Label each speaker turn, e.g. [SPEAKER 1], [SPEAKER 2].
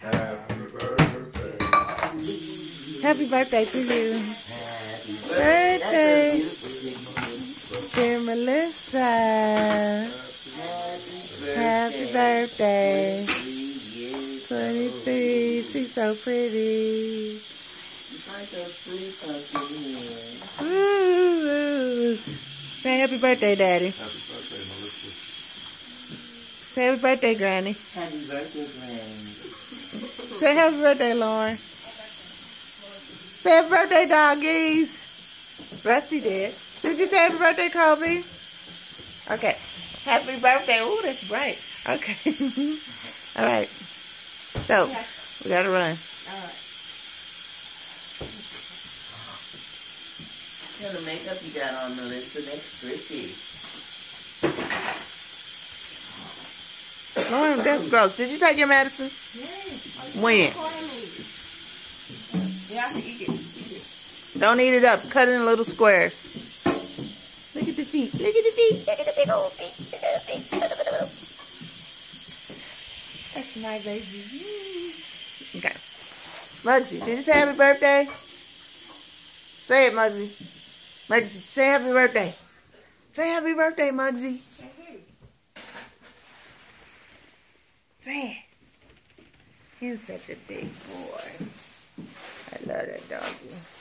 [SPEAKER 1] Happy birthday.
[SPEAKER 2] Happy birthday to you. Birthday. Dear Melissa. Happy birthday. 23. She's so pretty. Ooh. Say happy birthday, Daddy.
[SPEAKER 1] Happy birthday.
[SPEAKER 2] Say happy birthday, Granny.
[SPEAKER 3] Happy birthday, Granny.
[SPEAKER 2] Say happy birthday, Lauren. Say happy birthday, doggies. Rusty did. Did you say happy birthday, Kobe? Okay. Happy birthday. Ooh, that's bright. Okay. All right. So, we gotta run.
[SPEAKER 3] What kind of makeup you got on, Melissa? That's pretty.
[SPEAKER 2] Lauren, that's gross. Did you take your medicine? Yes. When?
[SPEAKER 4] Yeah, I can eat it.
[SPEAKER 2] Don't eat it up. Cut it in little squares. Look at the feet. Look at the feet. Look at the big old feet. Look at the feet. Look at the feet. That's my baby. Okay. Muggsy, did you say happy birthday? Say it, Muggsy. Muggsy, say happy birthday. Say happy birthday, Muggsy. Say it. He's such a big boy. I love that doggy.